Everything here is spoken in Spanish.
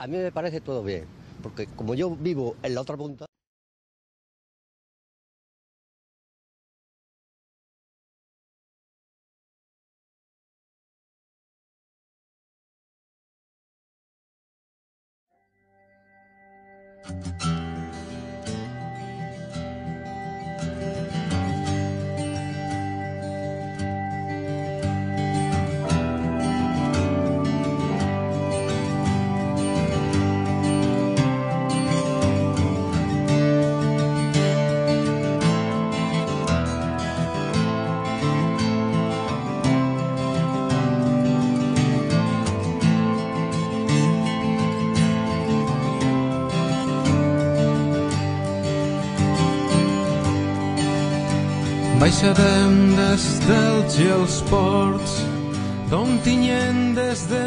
A mí me parece todo bien, porque como yo vivo en la otra punta, Baixarem des dels Geosports d'on tinyent des de